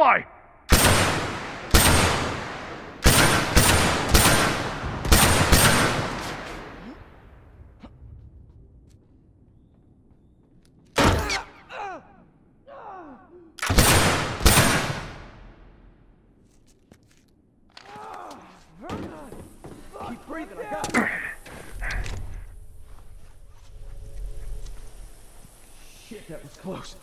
Firefly! Keep breathing, I got it. Shit, that was close.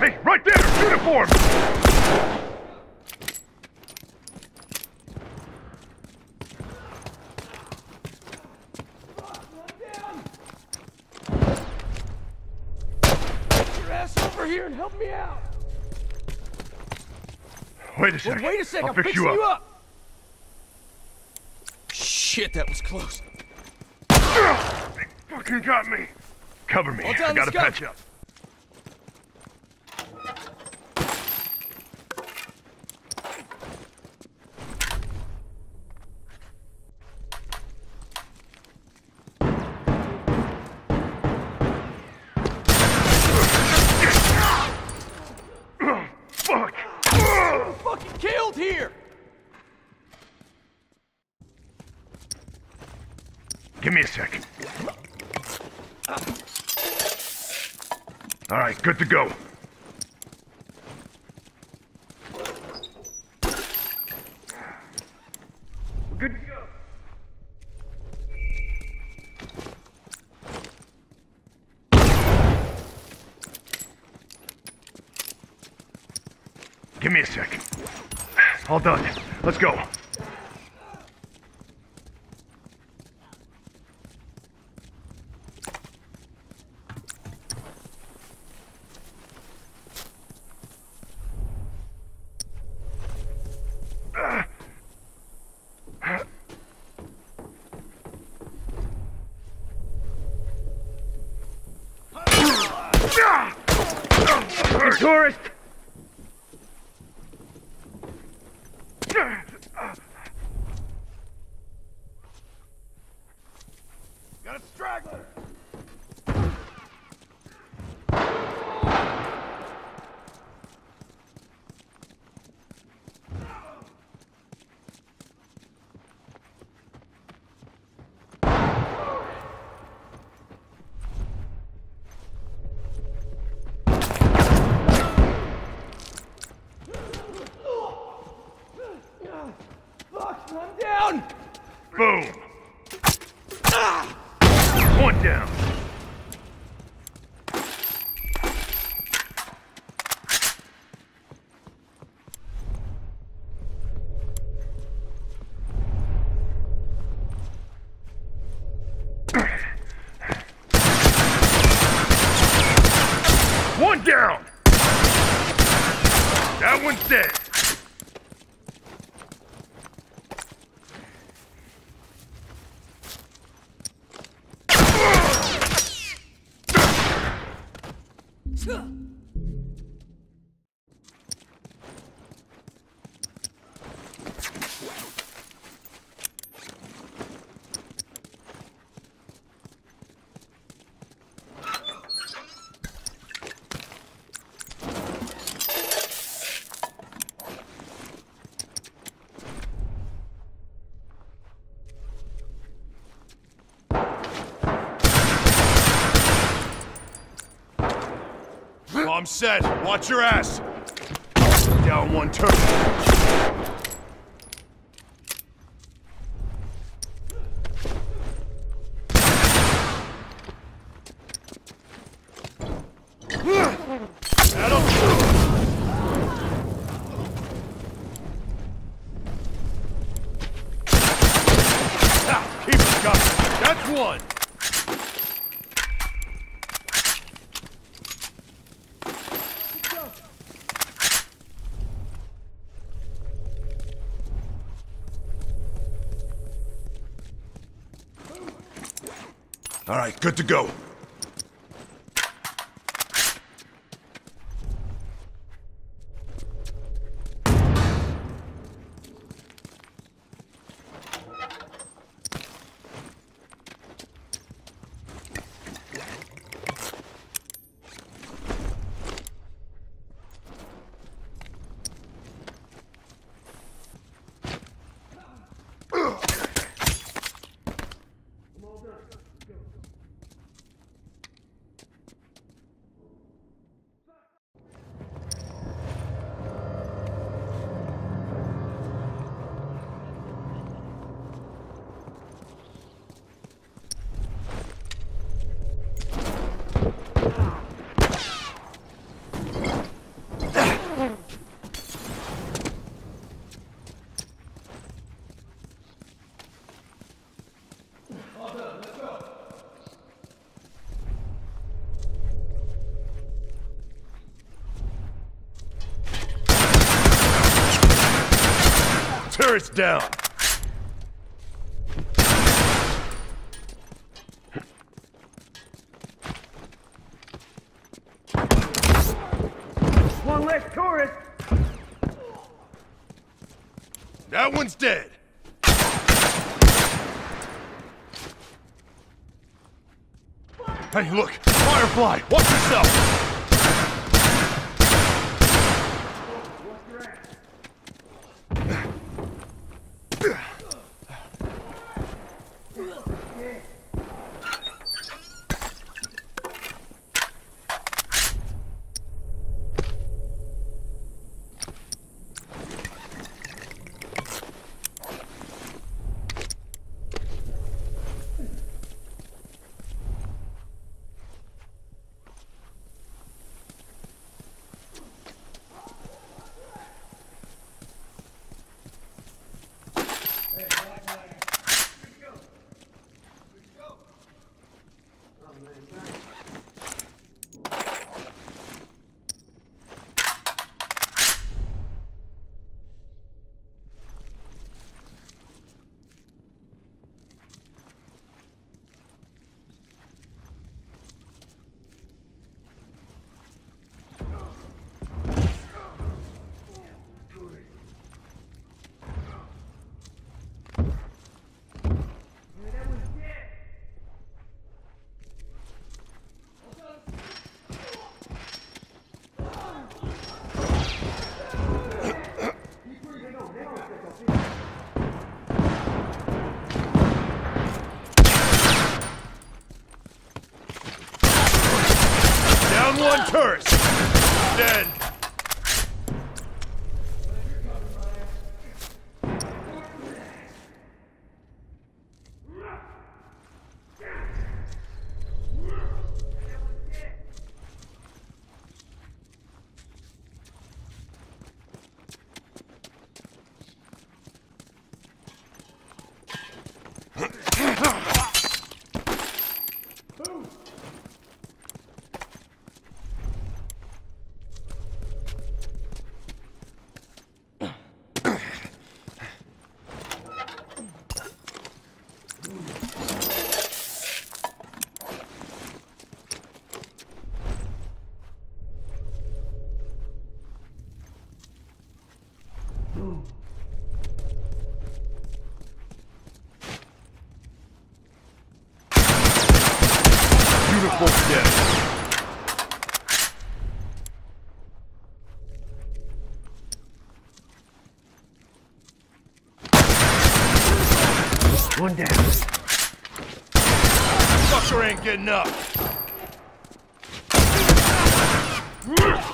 Hey, right there! Uniform! Your ass over here and help me out! Wait a Well, second. wait a second, I'll I'm fix fixing you you up. up! Shit, that was close. They fucking got me. Cover me. I gotta let's patch up. Fuck! Fucking killed here! Give me a sec. All right, good to go. Good to go. Give me a sec. All done. Let's go. You tourist! Huh. I'm set. Watch your ass. Down one turn. That'll Ah, Keep it coming. That's one. All right, good to go. Turret's down. One less tourist. That one's dead. Hey, look! Firefly! Watch yourself! Beautiful death. One down. Fucker ain't getting up. Down one unit.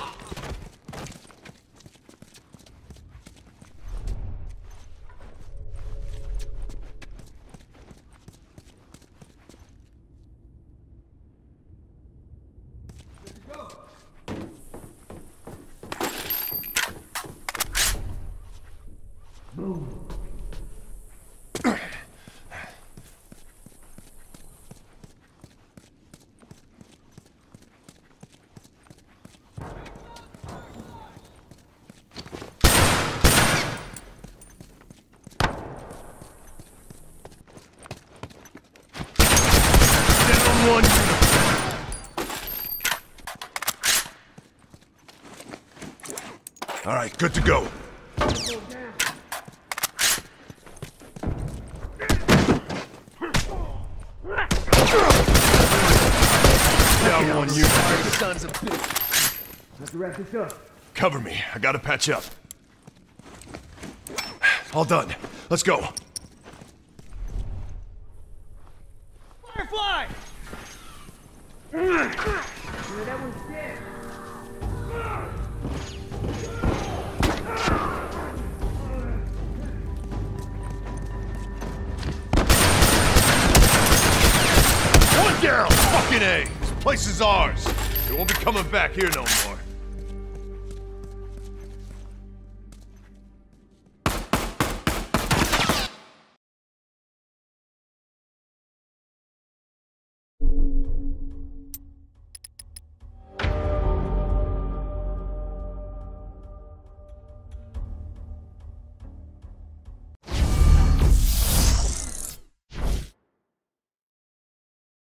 All right, good to go. Down one unit. Sons of bitch. Let's wrap this up. Cover me. I gotta patch up. All done. Let's go. Firefly! that one's dead. Place is ours. They won't be coming back here no more.